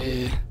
Yeah.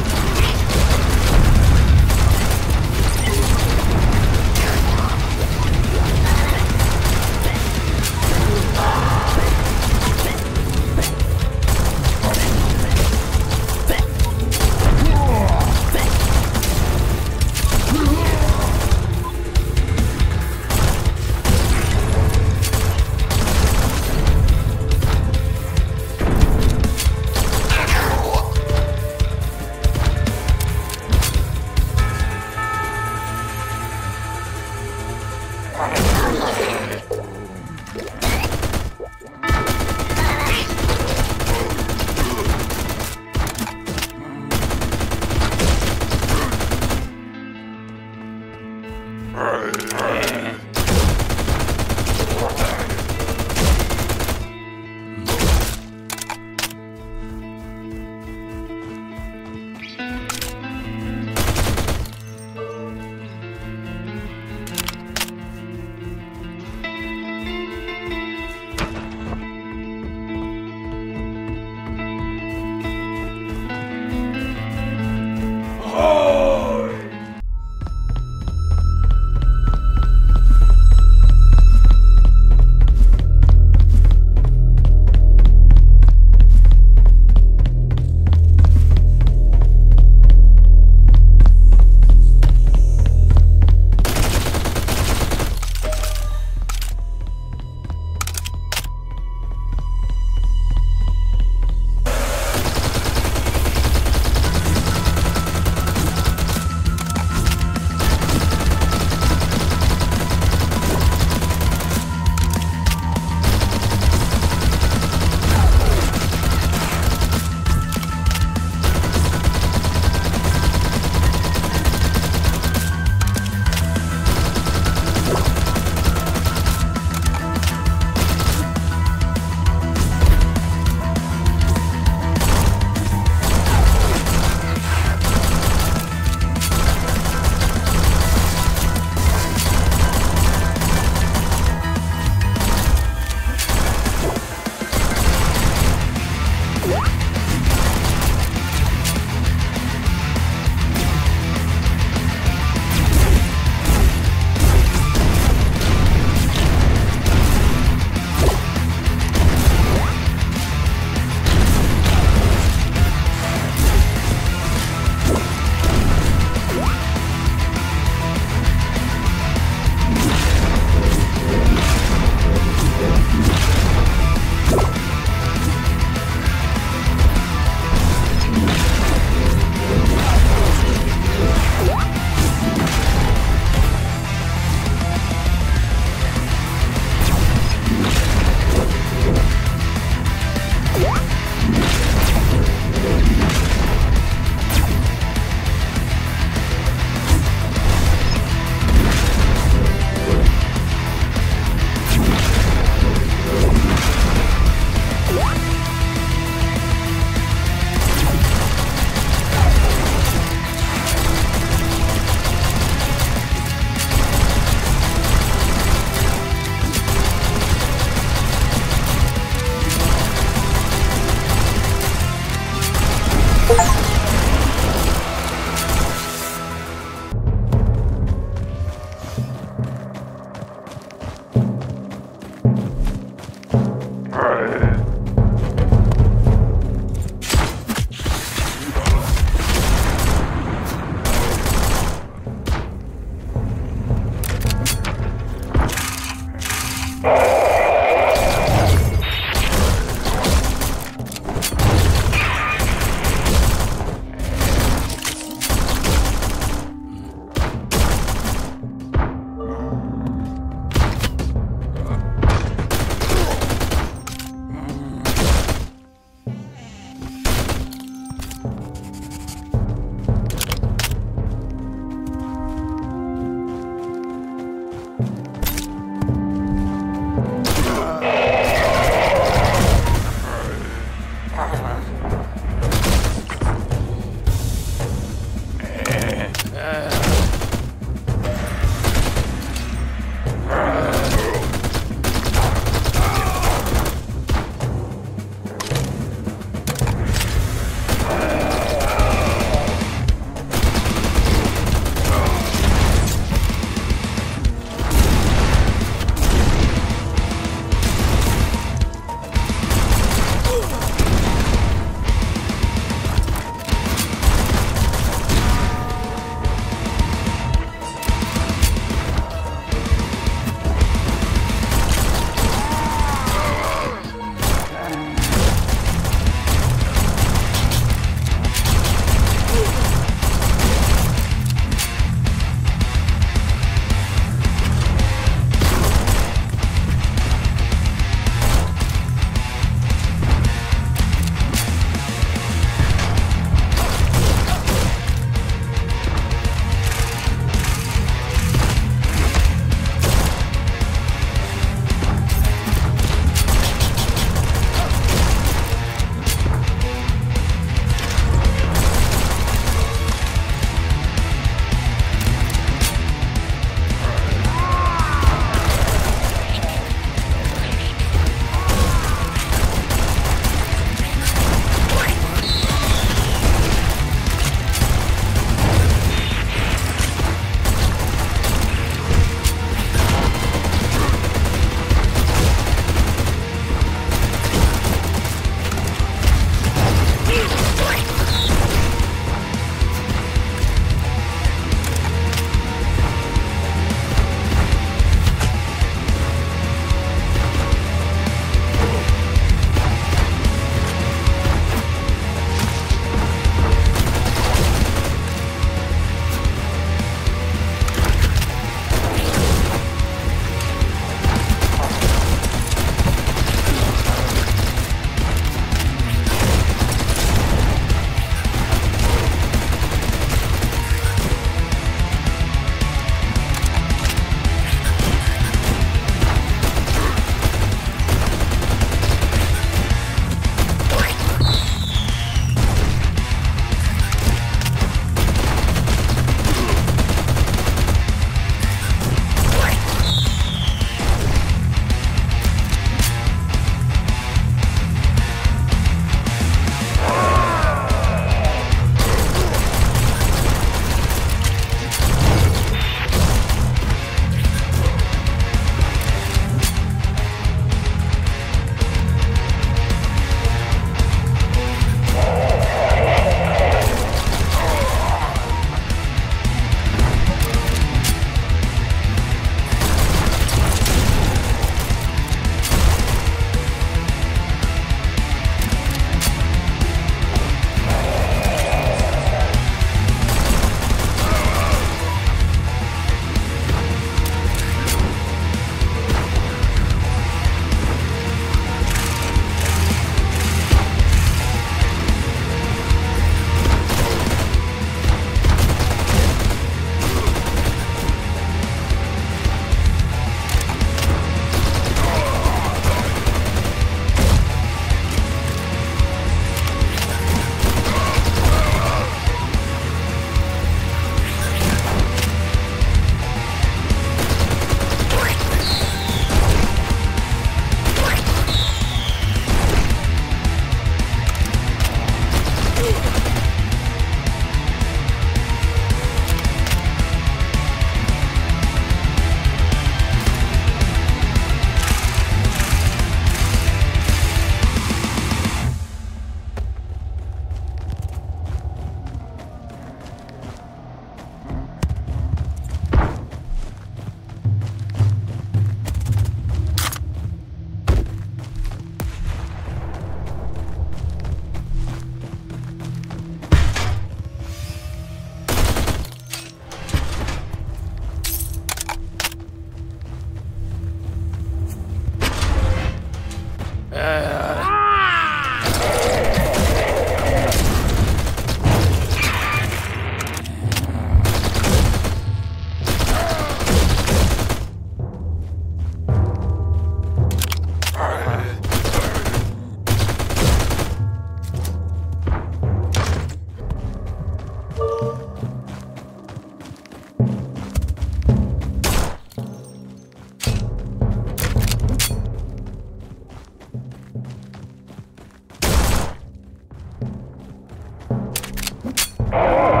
Oh!